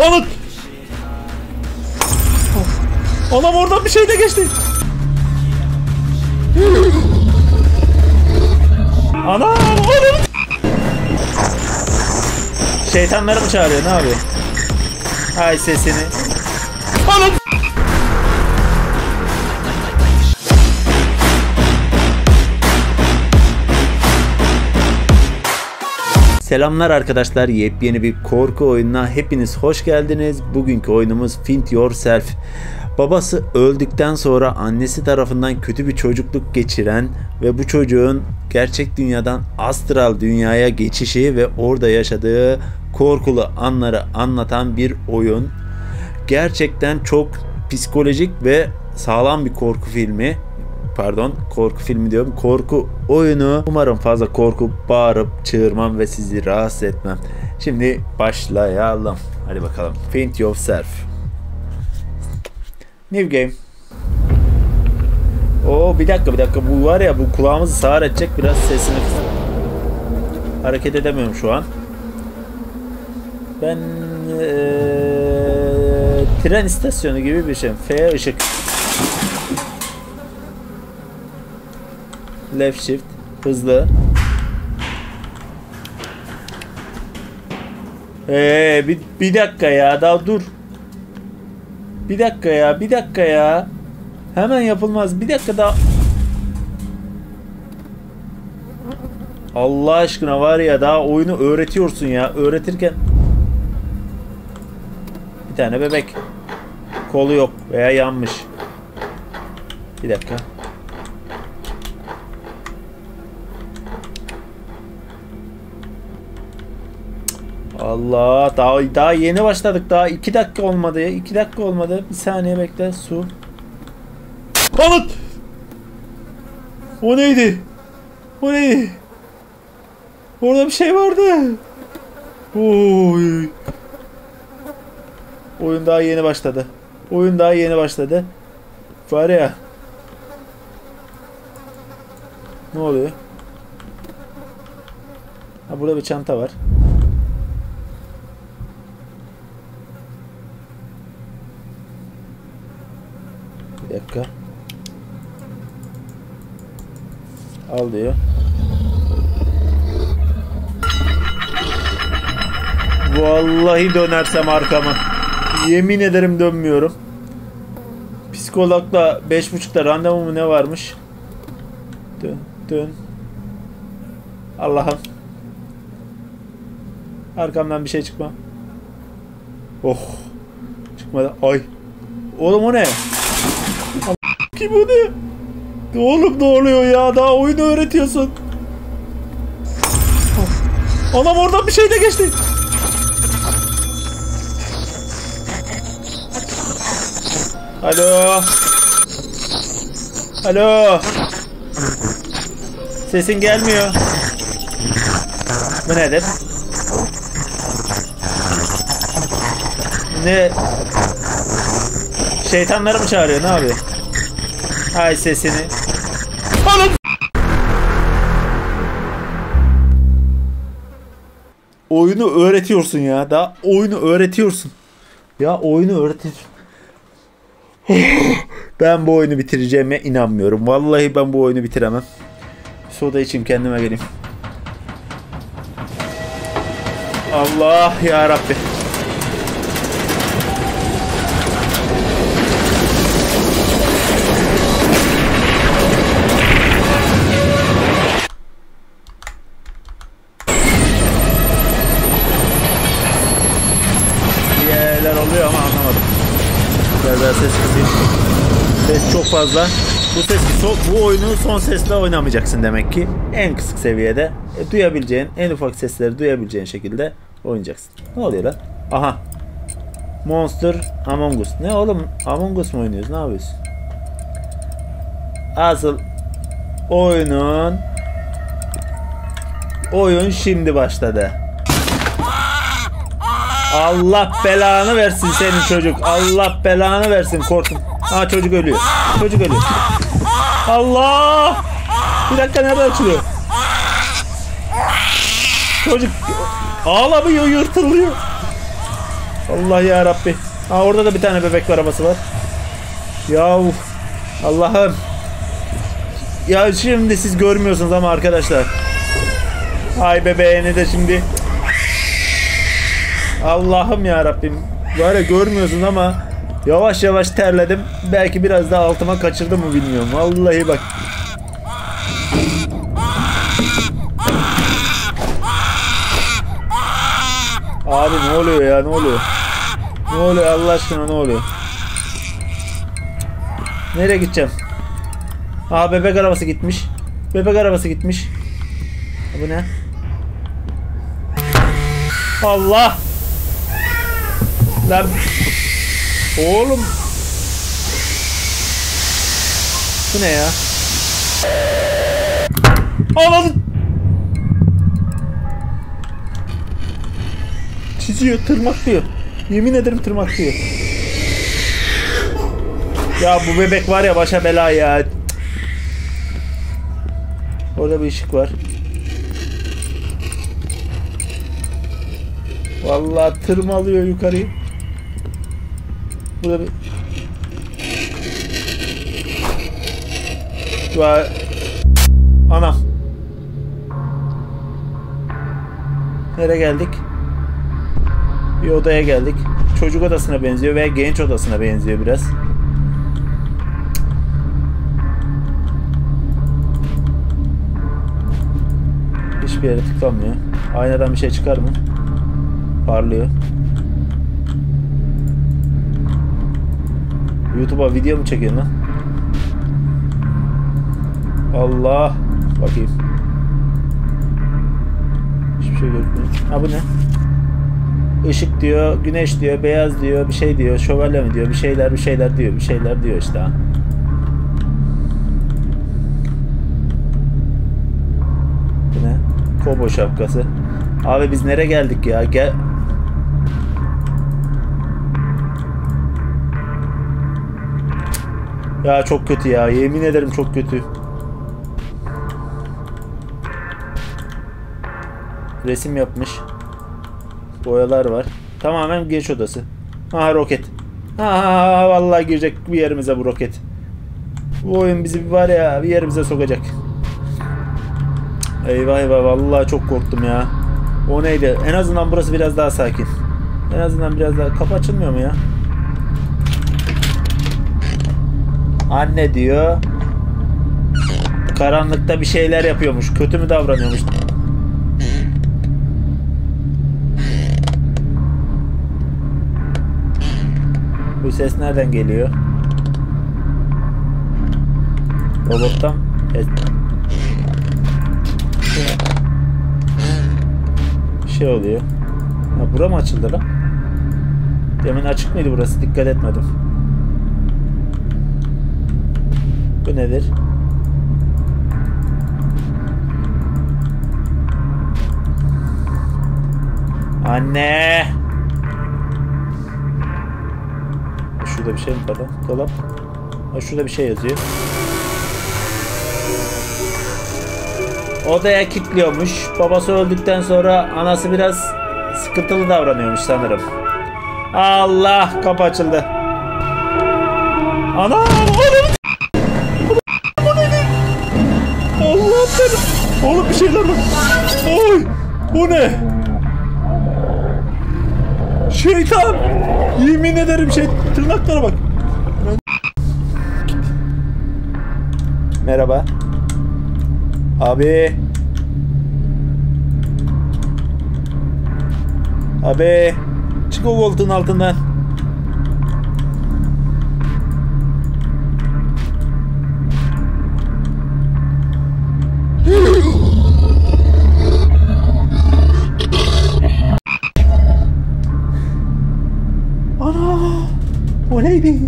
Anam! Anam oradan bir şey de geçti. Anam! Anam! Şeytanları mı çağırıyor ne yapıyor? Hay sesini. Anam! Selamlar arkadaşlar. Yepyeni bir korku oyununa hepiniz hoş geldiniz. Bugünkü oyunumuz Find Yourself. Babası öldükten sonra annesi tarafından kötü bir çocukluk geçiren ve bu çocuğun gerçek dünyadan astral dünyaya geçişi ve orada yaşadığı korkulu anları anlatan bir oyun. Gerçekten çok psikolojik ve sağlam bir korku filmi pardon korku filmi diyorum. Korku oyunu. Umarım fazla korku bağırıp çığırmam ve sizi rahatsız etmem. Şimdi başlayalım. Hadi bakalım. Faint Yourself. New game. Oo bir dakika bir dakika. Bu var ya bu kulağımızı sağır edecek biraz sesini hareket edemiyorum şu an. Ben ee, tren istasyonu gibi bir şey. F ışık Left shift. Hızlı. Ee, bir, bir dakika ya. Daha dur. Bir dakika ya. Bir dakika ya. Hemen yapılmaz. Bir dakika daha. Allah aşkına var ya daha oyunu öğretiyorsun ya. Öğretirken bir tane bebek kolu yok veya yanmış. Bir dakika. Allah daha daha yeni başladık daha iki dakika olmadı ya iki dakika olmadı. Bir saniye bekle su. Anıt O neydi? O neydi Orada bir şey vardı. Oy. Oyun daha yeni başladı. Oyun daha yeni başladı. Var ya. Ne oluyor? Ha burada bir çanta var Bir dakika. Al diyor. Vallahi dönersem arkama. Yemin ederim dönmüyorum. Psikologla 5.30'da randevu mu ne varmış? Dön, dön. Allah'ım. Arkamdan bir şey çıkma. Oh. Çıkmadı. Ay. Oğlum o ne? Kim o ne? Oğlum ne oluyor ya? Daha oyunu öğretiyorsun. Anam oradan bir şey de geçti. Alo. Alo. Sesin gelmiyor. Bu nedir? Ne? Şeytanları mı çağırıyor? Ne yapıyor? Hay sesini. Anam! Oyunu öğretiyorsun ya. Daha oyunu öğretiyorsun. Ya oyunu öğretiyorsun. ben bu oyunu bitireceğime inanmıyorum. Vallahi ben bu oyunu bitiremem. Soda içeyim kendime geleyim. Allah ya Rabbi. Fazla. Bu ses bu oyunu son sesle oynamayacaksın demek ki. En kısık seviyede e, duyabileceğin, en ufak sesleri duyabileceğin şekilde oynayacaksın. Ne oluyor lan? Aha. Monster Among Us. Ne oğlum? Among Us mu oynuyoruz? Ne yapıyorsun? Asıl oyunun oyun şimdi başladı. Allah belanı versin senin çocuk. Allah belanı versin korkun. Ha çocuk ölüyor. Çocuk ölüyor. Allah! Bir dakika nerede açılıyor? Çocuk ağlamıyor yırtılıyor. Allah ya Rabbi. Ha orada da bir tane bebek arabası var. Yahu Allah'ım. Ya şimdi siz görmüyorsunuz ama arkadaşlar. Ay bebeğini de şimdi. Allah'ım ya Rabbim. Böyle görmüyorsunuz ama yavaş yavaş terledim. Belki biraz daha altıma kaçırdım mı bilmiyorum. Vallahi bak. Abi ne oluyor ya ne oluyor? Ne oluyor Allah aşkına ne oluyor? Nereye gideceğim? Aa bebek arabası gitmiş. Bebek arabası gitmiş. Bu ne? Allah! Lan Oğlum Bu ne ya? Anladım. Çiziyor, tırmaklıyor. Yemin ederim tırmaklıyor. Ya bu bebek var ya başa bela ya. Orada bir ışık var. Vallahi tırmalıyor yukarıyı. Burada bir... Vay. Anam. Nereye geldik? Bir odaya geldik. Çocuk odasına benziyor veya genç odasına benziyor biraz. Hiçbir yere tıklanmıyor. Aynadan bir şey çıkar mı? Parlıyor. YouTube'a video mu çekiyorsun lan? Allah. Bakayım. Hiçbir şey görmüyor. Ha bu ne? Işık diyor, güneş diyor, beyaz diyor, bir şey diyor, şövalye mi diyor, bir şeyler bir şeyler diyor, bir şeyler diyor işte ha. Bu ne? Kobo şapkası. Abi biz nereye geldik ya? Gel. Ya çok kötü ya. Yemin ederim çok kötü. Resim yapmış. Boyalar var. Tamamen geç odası. Aha roket. Aha vallahi girecek bir yerimize bu roket. Bu oyun bizi var ya bir yerimize sokacak. Eyvah eyvah vallahi çok korktum ya. O neydi? En azından burası biraz daha sakin. En azından biraz daha kapı açılmıyor mu ya? Anne diyor. Karanlıkta bir şeyler yapıyormuş. Kötü mü davranıyormuş? Bu ses nereden geliyor? Robottan. Şey oluyor. Ha bura mı açıldı lan? Demin açık mıydı burası? Dikkat etmedim. Bu nedir? Anne! Şurada bir şey mi var lan? Dolap. Şurada bir şey yazıyor. Odaya kilitliyormuş. Babası öldükten sonra anası biraz sıkıntılı davranıyormuş sanırım. Allah kapı açıldı. Ana! Allah Oğlum bir şeyler var. Oy! Bu ne? Şeytan! Yemin ederim şey tırnaklara bak. Merhaba. Abi. Abi. Çık o koltuğun altından. Neydi?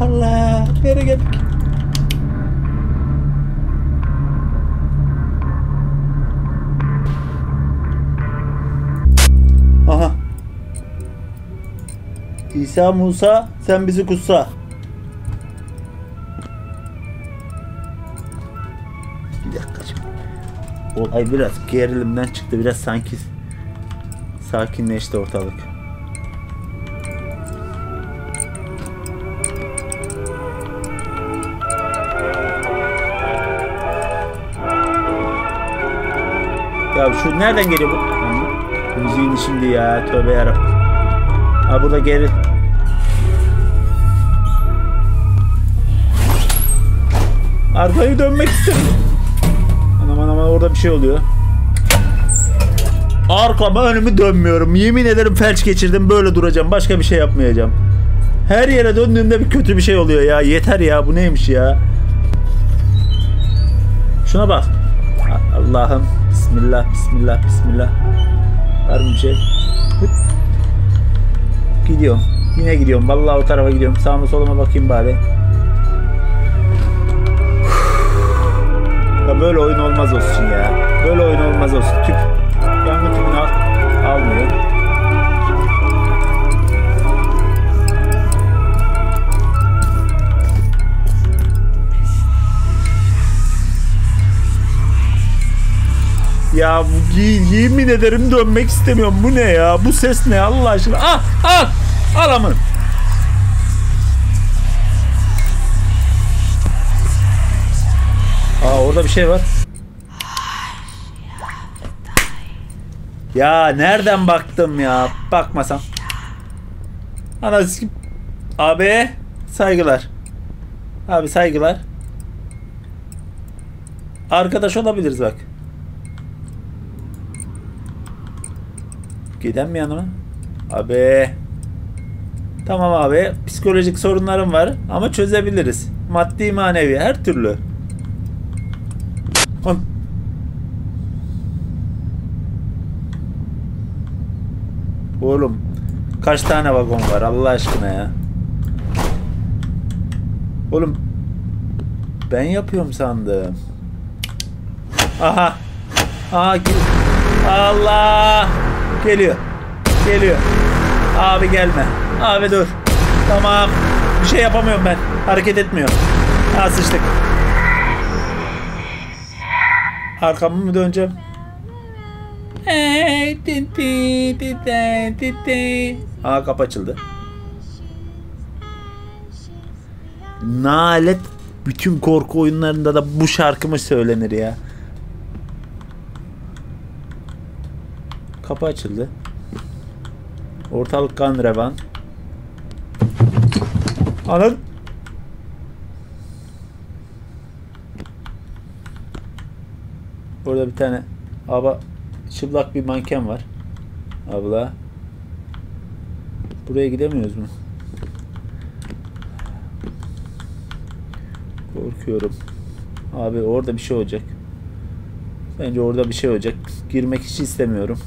Allah! Nereye geldik? Aha. İsa Musa sen bizi kutsa. Bir dakika. Olay biraz gerilimden çıktı. Biraz sanki sakinleşti ortalık. Ya şu nereden geliyor bu? Müziğin şimdi ya. Tövbe yarabbim. Ha burada geri. Arkayı dönmek istemiyorum. Anam anam orada bir şey oluyor. Arkama önümü dönmüyorum. Yemin ederim felç geçirdim. Böyle duracağım. Başka bir şey yapmayacağım. Her yere döndüğümde bir kötü bir şey oluyor ya. Yeter ya. Bu neymiş ya? Şuna bak. Allah'ım. Bismillah, bismillah, bismillah. Var mı bir şey? Hıp. Gidiyorum. Yine gidiyorum. Vallahi o tarafa gidiyorum. Sağıma soluma bakayım bari. Ya yemin ederim dönmek istemiyorum. Bu ne ya? Bu ses ne Allah aşkına? Ah al. Al amın. Aa orada bir şey var. Ya nereden baktım ya? Bakmasam. Ana sikim- Abi saygılar. Abi saygılar. Arkadaş olabiliriz bak. Giden mi yanıma? Abi. Tamam abi. Psikolojik sorunlarım var ama çözebiliriz. Maddi manevi her türlü. Lan. Oğlum kaç tane vagon var Allah aşkına ya. Oğlum ben yapıyorum sandım. Aha. Aha Allah. Geliyor. Geliyor. Abi gelme. Abi dur. Tamam. Bir şey yapamıyorum ben. Hareket etmiyor. Ha sıçtık. Arkamı mı döneceğim? Aa kapı açıldı. Nalet bütün korku oyunlarında da bu şarkı mı söylenir ya? Kapı açıldı. Ortalık kan revan. Anladın? Burada bir tane aba çıplak bir manken var. Abla. Buraya gidemiyoruz mu? Korkuyorum. Abi orada bir şey olacak. Bence orada bir şey olacak. Girmek hiç istemiyorum.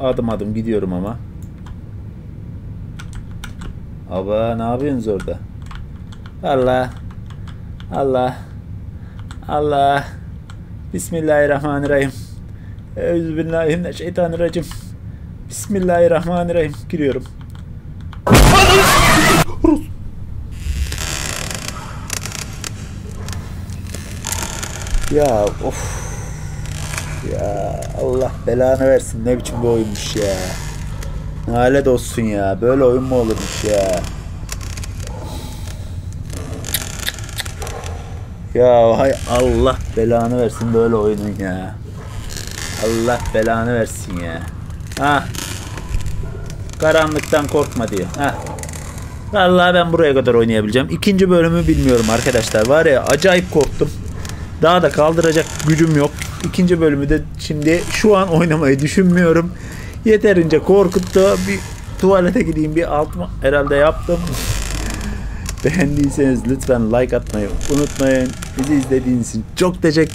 Adım adım gidiyorum ama. Aba ne yapıyorsunuz orada? Allah. Allah. Allah. Bismillahirrahmanirrahim. Euzubillahimineşşeytanirracim. Bismillahirrahmanirrahim. Giriyorum. Ya of. Ya Allah belanı versin ne biçim bir oyunmuş ya. Nalet olsun ya. Böyle oyun mu olurmuş ya. Ya hay Allah belanı versin böyle oyunun ya. Allah belanı versin ya. Ha. Karanlıktan korkma diyor. Ha. Vallahi ben buraya kadar oynayabileceğim. İkinci bölümü bilmiyorum arkadaşlar. Var ya acayip korktum. Daha da kaldıracak gücüm yok. İkinci bölümü de şimdi şu an oynamayı düşünmüyorum. Yeterince korkuttu. Bir tuvalete gideyim bir alt mı- herhalde yaptım. Beğendiyseniz lütfen like atmayı unutmayın. Bizi izlediğiniz için çok teşekkür